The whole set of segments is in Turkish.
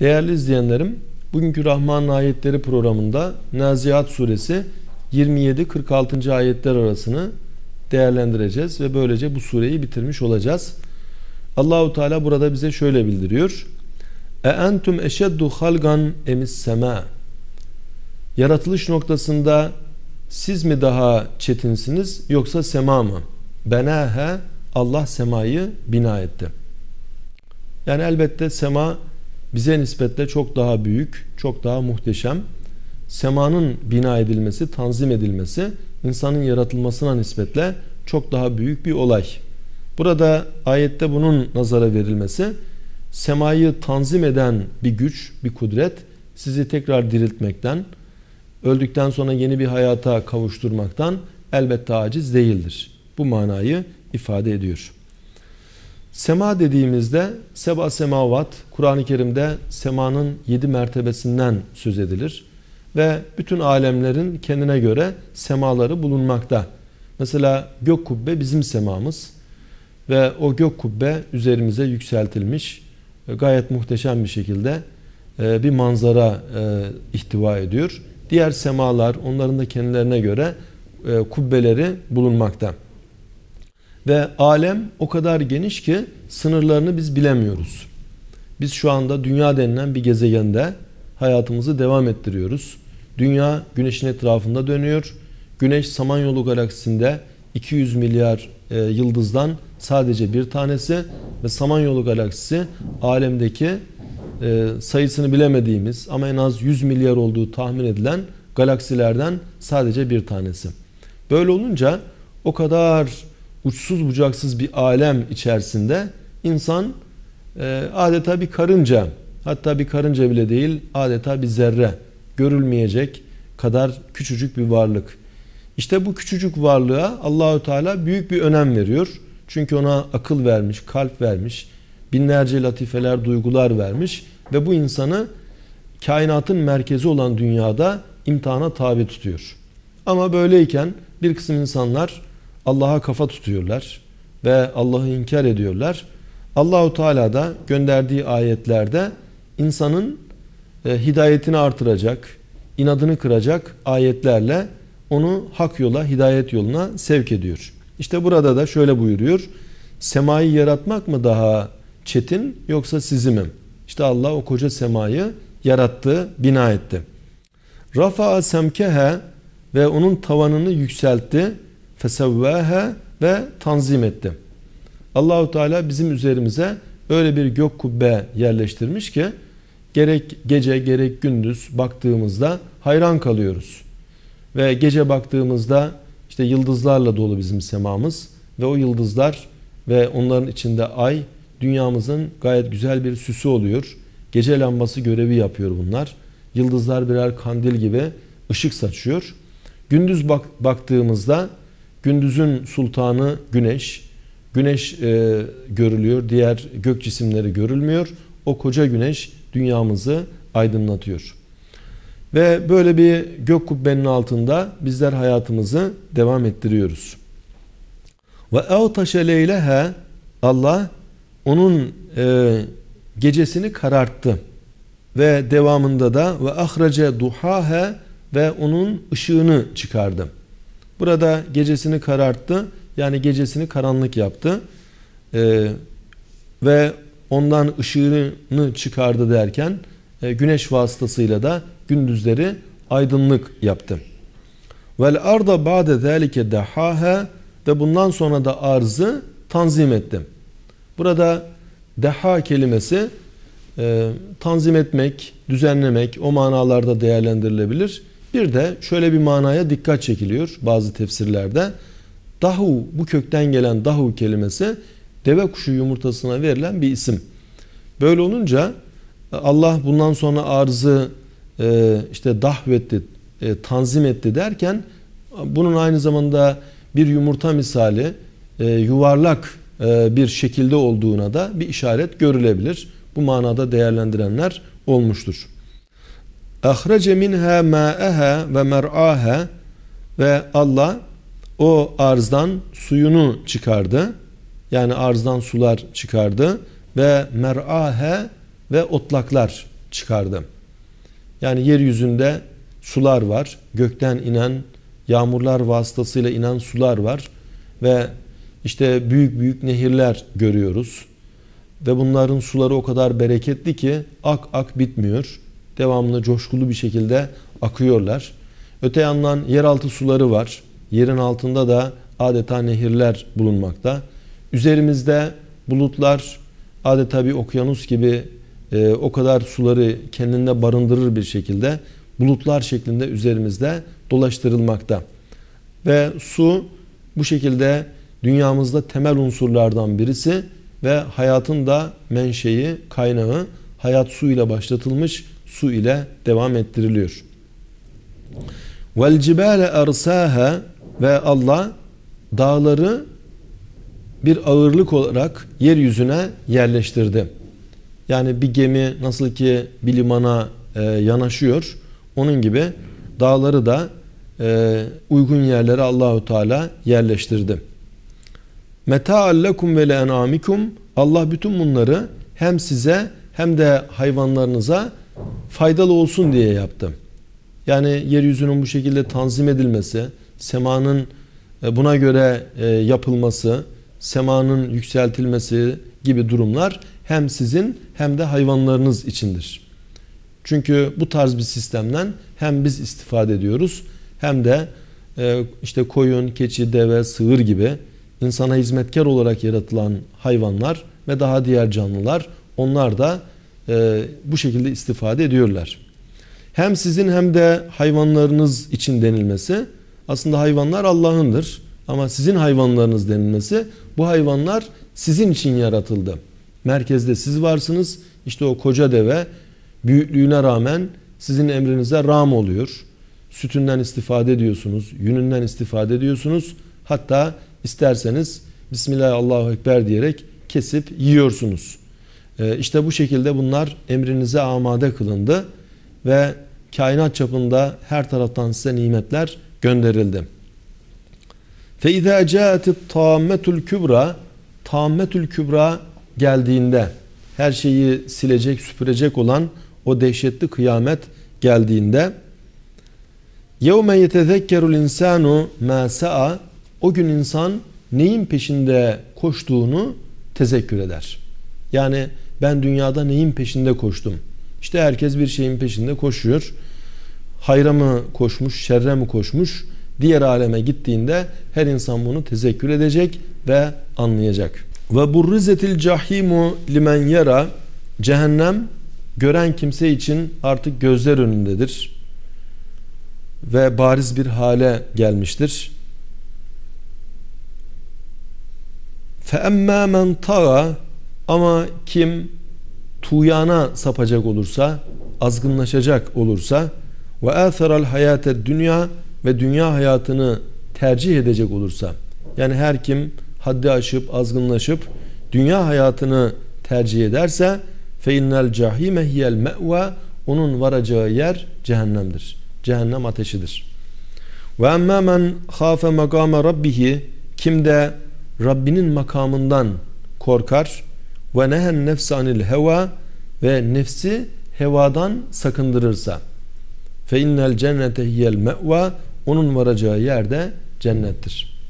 Değerli izleyenlerim, bugünkü Rahman ayetleri programında Nazihat suresi 27-46. ayetler arasını değerlendireceğiz ve böylece bu sureyi bitirmiş olacağız. Allahu Teala burada bize şöyle bildiriyor. E entum eşeddu halgan emis sema. Yaratılış noktasında siz mi daha çetinsiniz yoksa sema mı? Benahe Allah semayı bina etti. Yani elbette sema bize nispetle çok daha büyük, çok daha muhteşem. Semanın bina edilmesi, tanzim edilmesi insanın yaratılmasına nispetle çok daha büyük bir olay. Burada ayette bunun nazara verilmesi semayı tanzim eden bir güç, bir kudret sizi tekrar diriltmekten, öldükten sonra yeni bir hayata kavuşturmaktan elbette aciz değildir. Bu manayı ifade ediyor. Sema dediğimizde seba semavat Kur'an-ı Kerim'de semanın yedi mertebesinden söz edilir. Ve bütün alemlerin kendine göre semaları bulunmakta. Mesela gök kubbe bizim semamız ve o gök kubbe üzerimize yükseltilmiş gayet muhteşem bir şekilde e, bir manzara e, ihtiva ediyor. Diğer semalar onların da kendilerine göre e, kubbeleri bulunmakta. Ve alem o kadar geniş ki sınırlarını biz bilemiyoruz. Biz şu anda dünya denilen bir gezegende hayatımızı devam ettiriyoruz. Dünya güneşin etrafında dönüyor. Güneş Samanyolu galaksisinde 200 milyar e, yıldızdan sadece bir tanesi ve Samanyolu galaksisi alemdeki e, sayısını bilemediğimiz ama en az 100 milyar olduğu tahmin edilen galaksilerden sadece bir tanesi. Böyle olunca o kadar uçsuz bucaksız bir alem içerisinde insan e, adeta bir karınca hatta bir karınca bile değil adeta bir zerre görülmeyecek kadar küçücük bir varlık. İşte bu küçücük varlığa Allahü Teala büyük bir önem veriyor. Çünkü ona akıl vermiş, kalp vermiş, binlerce latifeler, duygular vermiş ve bu insanı kainatın merkezi olan dünyada imtihana tabi tutuyor. Ama böyleyken bir kısım insanlar Allah'a kafa tutuyorlar ve Allah'ı inkar ediyorlar. Allahu Teala da gönderdiği ayetlerde insanın e, hidayetini artıracak, inadını kıracak ayetlerle onu hak yola, hidayet yoluna sevk ediyor. İşte burada da şöyle buyuruyor. Semayı yaratmak mı daha çetin yoksa sizi mi? İşte Allah o koca semayı yarattı, bina etti. Rafa'a semkehe ve onun tavanını yükseltti fesevvâhe ve tanzim etti. Allahu Teala bizim üzerimize öyle bir gök kubbe yerleştirmiş ki gerek gece gerek gündüz baktığımızda hayran kalıyoruz. Ve gece baktığımızda işte yıldızlarla dolu bizim semamız ve o yıldızlar ve onların içinde ay dünyamızın gayet güzel bir süsü oluyor. Gece lambası görevi yapıyor bunlar. Yıldızlar birer kandil gibi ışık saçıyor. Gündüz bak, baktığımızda Gündüzün sultanı güneş. Güneş e, görülüyor. Diğer gök cisimleri görülmüyor. O koca güneş dünyamızı aydınlatıyor. Ve böyle bir gök kubbenin altında bizler hayatımızı devam ettiriyoruz. Ve evtaşe leylehe Allah onun e, gecesini kararttı. Ve devamında da ve ahrace duhahe ve onun ışığını çıkardı. Burada gecesini kararttı. Yani gecesini karanlık yaptı. Ee, ve ondan ışığını çıkardı derken e, güneş vasıtasıyla da gündüzleri aydınlık yaptı. Vel arda ba'de zalike dahaha ve bundan sonra da arzı tanzim etti. Burada deha kelimesi e, tanzim etmek, düzenlemek o manalarda değerlendirilebilir. Bir de şöyle bir manaya dikkat çekiliyor bazı tefsirlerde. Dahu bu kökten gelen dahu kelimesi deve kuşu yumurtasına verilen bir isim. Böyle olunca Allah bundan sonra arzı e, işte dahvetti, e, tanzim etti derken bunun aynı zamanda bir yumurta misali e, yuvarlak bir şekilde olduğuna da bir işaret görülebilir. Bu manada değerlendirenler olmuştur. Ahrece minha ma'aha ve mer'aha ve Allah o arzdan suyunu çıkardı. Yani arzdan sular çıkardı ve mer'ahe ve otlaklar çıkardı. Yani yeryüzünde sular var. Gökten inen yağmurlar vasıtasıyla inen sular var ve işte büyük büyük nehirler görüyoruz. Ve bunların suları o kadar bereketli ki ak ak bitmiyor. Devamlı coşkulu bir şekilde akıyorlar. Öte yandan yeraltı suları var. Yerin altında da adeta nehirler bulunmakta. Üzerimizde bulutlar adeta bir okyanus gibi e, o kadar suları kendinde barındırır bir şekilde bulutlar şeklinde üzerimizde dolaştırılmakta. Ve su bu şekilde dünyamızda temel unsurlardan birisi ve hayatın da menşei, kaynağı hayat su ile başlatılmış, su ile devam ettiriliyor. Vel cibale ersaha ve Allah dağları bir ağırlık olarak yeryüzüne yerleştirdi. Yani bir gemi nasıl ki bir limana e, yanaşıyor, onun gibi dağları da e, uygun yerlere Allahu Teala yerleştirdi. Meta'allekum ve le'enamikum Allah bütün bunları hem size hem de hayvanlarınıza faydalı olsun diye yaptı. Yani yeryüzünün bu şekilde tanzim edilmesi, semanın e, buna göre e, yapılması, semanın yükseltilmesi gibi durumlar hem sizin hem de hayvanlarınız içindir. Çünkü bu tarz bir sistemden hem biz istifade ediyoruz hem de e, işte koyun, keçi, deve, sığır gibi insana hizmetkar olarak yaratılan hayvanlar ve daha diğer canlılar onlar da e, bu şekilde istifade ediyorlar. Hem sizin hem de hayvanlarınız için denilmesi aslında hayvanlar Allah'ındır ama sizin hayvanlarınız denilmesi bu hayvanlar sizin için yaratıldı. Merkezde siz varsınız işte o koca deve büyüklüğüne rağmen sizin emrinize ram oluyor. Sütünden istifade ediyorsunuz, yününden istifade ediyorsunuz. Hatta isterseniz Bismillah Allahu Ekber diyerek kesip yiyorsunuz. Ee, işte bu şekilde bunlar emrinize amade kılındı ve kainat çapında her taraftan size nimetler gönderildi. Fe izâ câetit tâmmetül kübra tâmmetül kübra geldiğinde her şeyi silecek, süpürecek olan o dehşetli kıyamet geldiğinde يَوْمَ يَتَذَكَّرُ الْاِنْسَانُ مَا سَعَى O gün insan neyin peşinde koştuğunu tezekkür eder. Yani ben dünyada neyin peşinde koştum? İşte herkes bir şeyin peşinde koşuyor. Hayra mı koşmuş, şerre mi koşmuş? Diğer aleme gittiğinde her insan bunu tezekkür edecek ve anlayacak. Ve burrizetil cahimu limen yara cehennem gören kimse için artık gözler önündedir ve bariz bir hale gelmiştir. فَاَمَّا مَنْ تَغَى ama kim tuyana sapacak olursa, azgınlaşacak olursa ve atharal hayate dünya ve dünya hayatını tercih edecek olursa yani her kim haddi aşıp azgınlaşıp dünya hayatını tercih ederse fe innel cahime hiyel me'va onun varacağı yer cehennemdir. Cehennem ateşidir. Ve emmâ men khâfe makâme rabbihi kim de Rabbinin makamından korkar ve nehen nefse anil heva ve nefsi hevadan sakındırırsa fe innel cennete hiyel me'va onun varacağı yerde cennettir.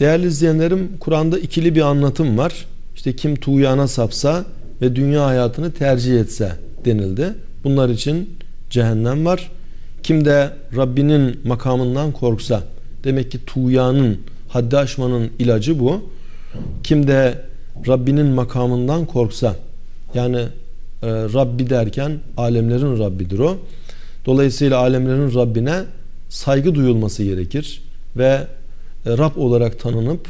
Değerli izleyenlerim Kur'an'da ikili bir anlatım var. İşte kim tuğyana sapsa ve dünya hayatını tercih etse denildi. Bunlar için cehennem var. Kim de Rabbinin makamından korksa demek ki tuğyanın haddi aşmanın ilacı bu. Kim de Rabbinin makamından korksa yani e, Rabbi derken alemlerin Rabbidir o. Dolayısıyla alemlerin Rabbine saygı duyulması gerekir ve e, Rab olarak tanınıp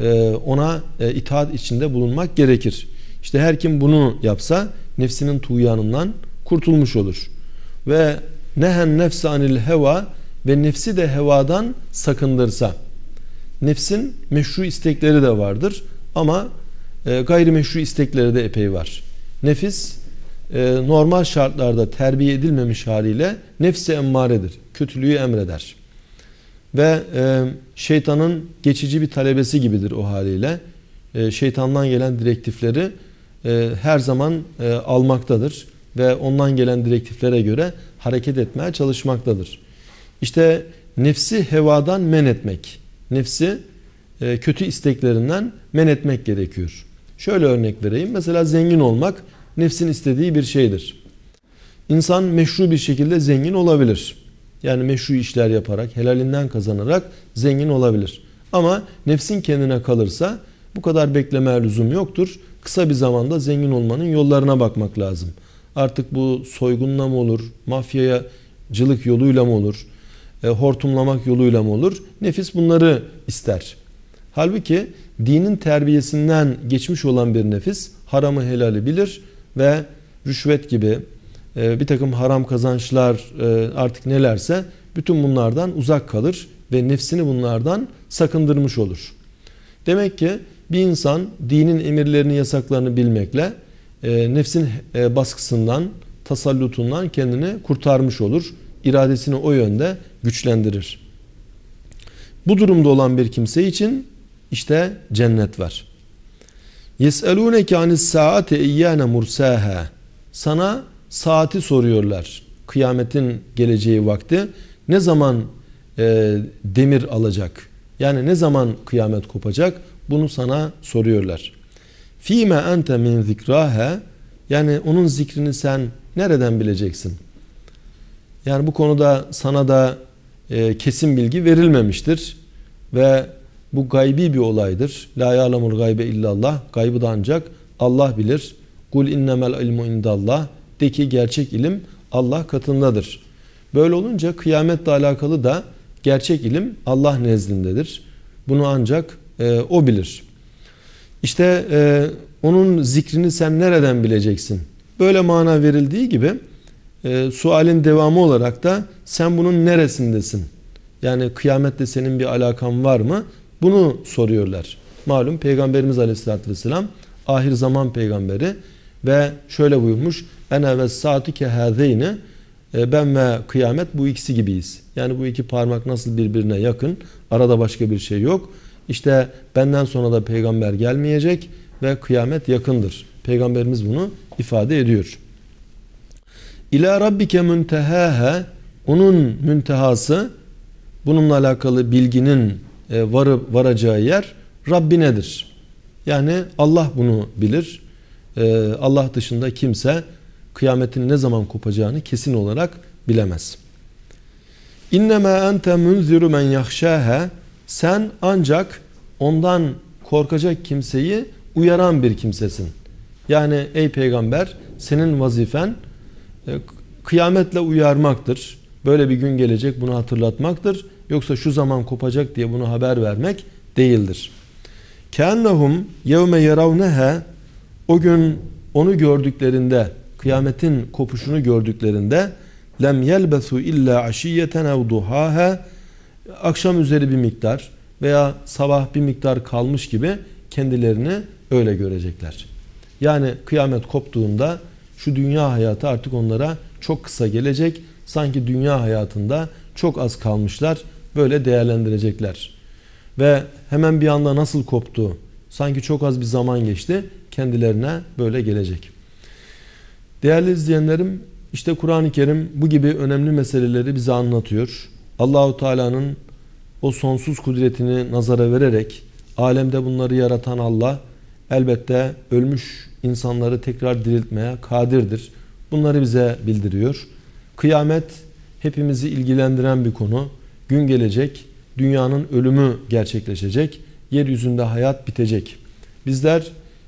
e, ona e, itaat içinde bulunmak gerekir. İşte her kim bunu yapsa nefsinin tuğyanından kurtulmuş olur. Ve nehen nefse anil heva ve nefsi de hevadan sakındırsa. Nefsin meşru istekleri de vardır ama gayrimeşru istekleri de epey var. Nefis normal şartlarda terbiye edilmemiş haliyle nefsi emmaredir. Kötülüğü emreder ve e, şeytanın geçici bir talebesi gibidir o haliyle. E, şeytandan gelen direktifleri e, her zaman e, almaktadır ve ondan gelen direktiflere göre hareket etmeye çalışmaktadır. İşte nefsi hevadan men etmek, nefsi e, kötü isteklerinden men etmek gerekiyor. Şöyle örnek vereyim. Mesela zengin olmak nefsin istediği bir şeydir. İnsan meşru bir şekilde zengin olabilir. Yani meşru işler yaparak, helalinden kazanarak zengin olabilir. Ama nefsin kendine kalırsa bu kadar bekleme lüzum yoktur. Kısa bir zamanda zengin olmanın yollarına bakmak lazım. Artık bu soygunla mı olur, mafyaya cılık yoluyla mı olur, e, hortumlamak yoluyla mı olur? Nefis bunları ister. Halbuki dinin terbiyesinden geçmiş olan bir nefis haramı helali bilir ve rüşvet gibi e, bir takım haram kazançlar e, artık nelerse bütün bunlardan uzak kalır ve nefsini bunlardan sakındırmış olur. Demek ki bir insan dinin emirlerini yasaklarını bilmekle e, nefsin baskısından tasallutundan kendini kurtarmış olur. İradesini o yönde güçlendirir. Bu durumda olan bir kimse için işte cennet var. Yes'elûneke anis saate iyyâne mursâhâ. Sana saati soruyorlar. Kıyametin geleceği vakti. Ne zaman e, demir alacak? Yani ne zaman kıyamet kopacak? Bunu sana soruyorlar. Fîme ente min zikrâhe yani onun zikrini sen nereden bileceksin? Yani bu konuda sana da e, kesin bilgi verilmemiştir. Ve bu gaybi bir olaydır. La ya'lemul gaybe illallah. Gaybı da ancak Allah bilir. Kul innemel ilmu indallah. De ki gerçek ilim Allah katındadır. Böyle olunca kıyametle alakalı da gerçek ilim Allah nezdindedir. Bunu ancak e, o bilir. İşte e, onun zikrini sen nereden bileceksin? Böyle mana verildiği gibi e, sualin devamı olarak da sen bunun neresindesin? Yani kıyamette senin bir alakan var mı? Bunu soruyorlar. Malum Peygamberimiz Aleyhisselatü Vesselam ahir zaman peygamberi ve şöyle buyurmuş. Ene ve saati kehâzeyni e, ben ve kıyamet bu ikisi gibiyiz. Yani bu iki parmak nasıl birbirine yakın. Arada başka bir şey yok. İşte benden sonra da peygamber gelmeyecek ve kıyamet yakındır. Peygamberimiz bunu ifade ediyor. İlâ rabbike müntehâhe onun müntehası bununla alakalı bilginin e, varı, varacağı yer Rabbinedir. Yani Allah bunu bilir. E, Allah dışında kimse kıyametin ne zaman kopacağını kesin olarak bilemez. İnnemâ ente munziru men yahşâhe sen ancak ondan korkacak kimseyi uyaran bir kimsesin. Yani ey peygamber senin vazifen e, kıyametle uyarmaktır. Böyle bir gün gelecek bunu hatırlatmaktır. Yoksa şu zaman kopacak diye bunu haber vermek değildir. Kennehum yevme yeravneha o gün onu gördüklerinde kıyametin kopuşunu gördüklerinde lem yelbesu illa aşiyeten ev duhaha akşam üzeri bir miktar veya sabah bir miktar kalmış gibi kendilerini öyle görecekler. Yani kıyamet koptuğunda şu dünya hayatı artık onlara çok kısa gelecek. Sanki dünya hayatında çok az kalmışlar. Böyle değerlendirecekler. Ve hemen bir anda nasıl koptu? Sanki çok az bir zaman geçti. Kendilerine böyle gelecek. Değerli izleyenlerim, işte Kur'an-ı Kerim bu gibi önemli meseleleri bize anlatıyor. Allahu Teala'nın o sonsuz kudretini nazara vererek alemde bunları yaratan Allah elbette ölmüş insanları tekrar diriltmeye kadirdir. Bunları bize bildiriyor. Kıyamet hepimizi ilgilendiren bir konu. Gün gelecek, dünyanın ölümü gerçekleşecek, yeryüzünde hayat bitecek. Bizler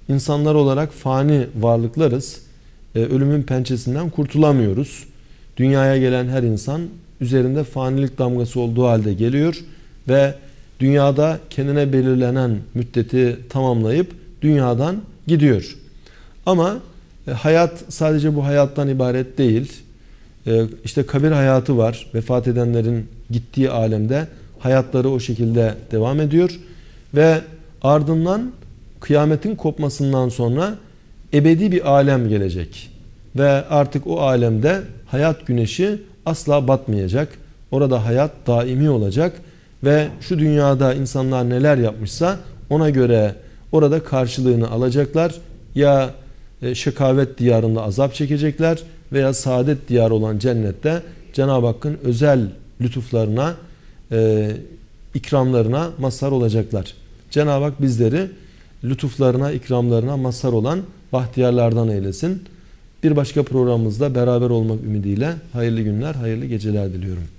insanlar olarak fani varlıklarız. Ee, ölümün pençesinden kurtulamıyoruz. Dünyaya gelen her insan üzerinde fanilik damgası olduğu halde geliyor ve dünyada kendine belirlenen müddeti tamamlayıp dünyadan gidiyor. Ama e, hayat sadece bu hayattan ibaret değil. E, işte kabir hayatı var. Vefat edenlerin gittiği alemde hayatları o şekilde devam ediyor. Ve ardından kıyametin kopmasından sonra ebedi bir alem gelecek. Ve artık o alemde hayat güneşi asla batmayacak. Orada hayat daimi olacak. Ve şu dünyada insanlar neler yapmışsa ona göre orada karşılığını alacaklar. Ya e, şekavet diyarında azap çekecekler veya saadet diyarı olan cennette Cenab-ı Hakk'ın özel lütuflarına, e, ikramlarına mazhar olacaklar. Cenab-ı Hak bizleri lütuflarına, ikramlarına mazhar olan bahtiyarlardan eylesin. Bir başka programımızda beraber olmak ümidiyle hayırlı günler, hayırlı geceler diliyorum.